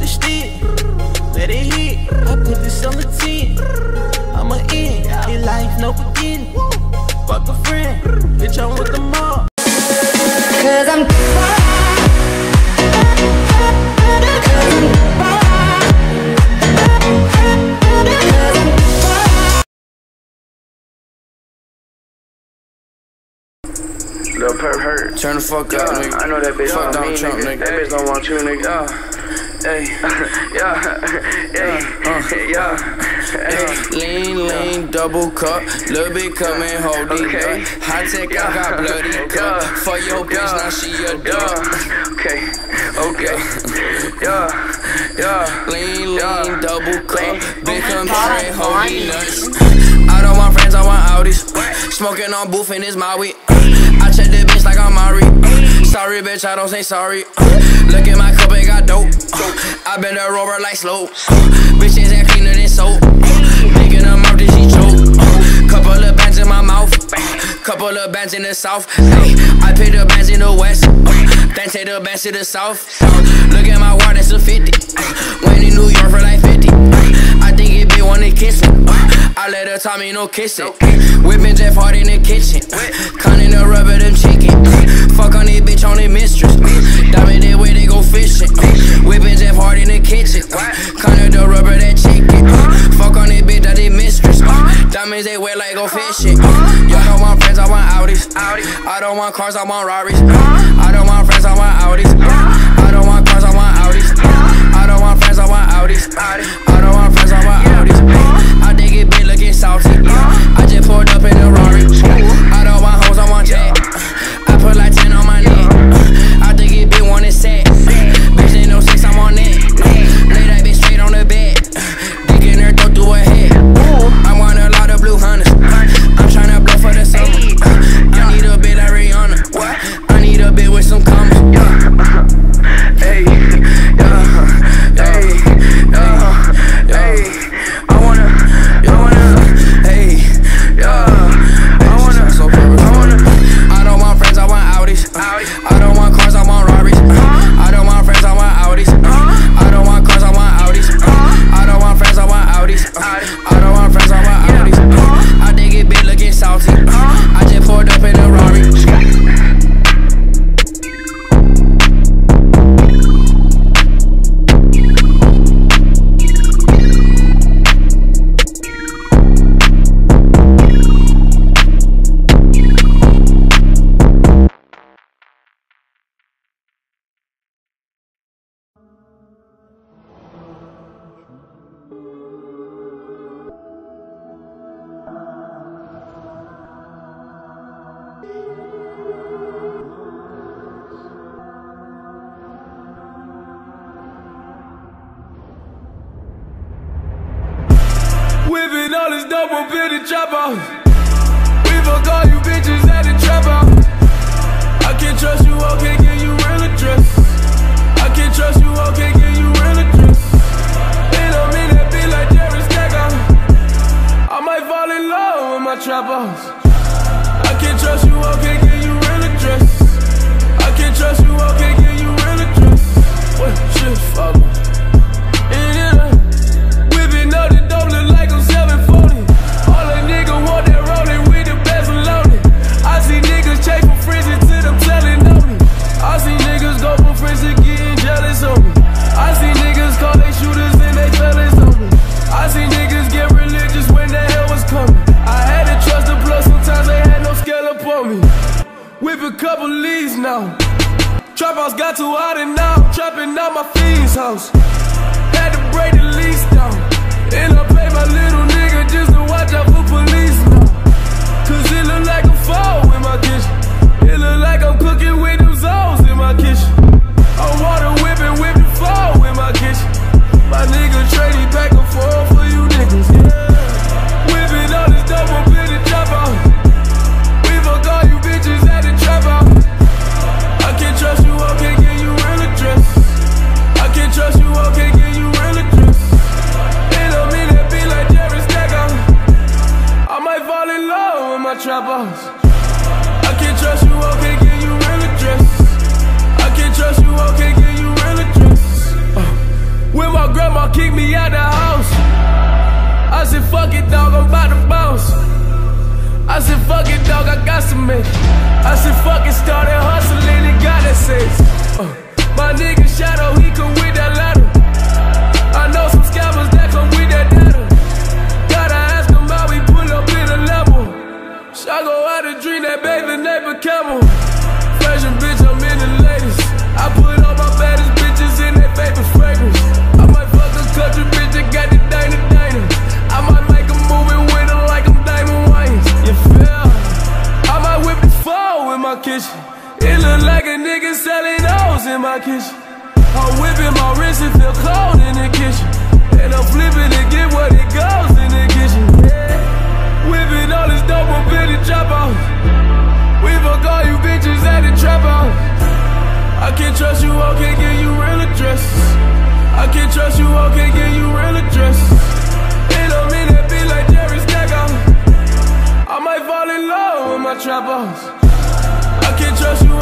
the stick, let it hit. I put this on the 10. I'm a in, in life, no beginning. Fuck a friend, bitch, I'm with the mob. Cause I'm Lil Perp hurt. Turn the fuck up, nigga. I know that bitch Fuck want Donald me, Trump, nigga. nigga. That bitch don't want you, nigga. Yeah, hey, Yeah, yeah, yeah, yeah. lean, lean, double cup, little bit coming, hold it Okay. up. High tech, I got bloody cup. Yeah. For your bitch, Yeah. now she a dog. Yeah, okay, okay, yeah, yeah. Lean, Yeah. lean, double cup, Lean. big oh come God, train, hold it nuts. I don't want friends, I want Audis. Smoking on booth and it's my weed. I check the bitch like I'm Mari. Sorry, bitch, I don't say sorry. Uh, look at my cup, it got dope. Uh, I been a rover like slow. Uh, bitches ain't cleaner than soap. Digging them out, then she choke. Couple of bands in my mouth. Couple of bands in the south. Hey, I pay the bands in the west. Then take the bands to the south. Look at my water, that's a 50. Went in New York for like 50. I think it be wanna kiss me. I let her tell me no kissing. Whipping Jeff hard in the kitchen. Cunning the rubber, them chicken. Fuck on this bitch Diamonds they wear like go fishing. Y'all don't want friends, I want Audis. I don't want cars, I want Rarries. I don't want friends, I want Audis. I don't want cars, I want Audis. I don't want friends, I want Audis. I don't want friends, I want Audis. I think it been looking salty. This the trap house. We fuck all you bitches at the trap house. I can't trust you, I can't give you real address. I can't trust you, I can't give now. Trap house got too hot and now I'm trapping out my fiend's house. Had to break the lease down. And I pay my little neighbor camel. Fashion bitch, I'm in the latest. I put all my baddest bitches in their favorite fragrance. I might fuck a country bitch that got the diner diner. I might make a movie with her like I'm Damon Wayans. You feel? I might whip the phone in my kitchen. It look like a nigga selling O's in my kitchen. I'm whipping my wrist and feel cold in I can't trust you, I can't give you real address. It don't mean that be like Jerry Stackhouse. I might fall in love with my trap house. I can't trust you,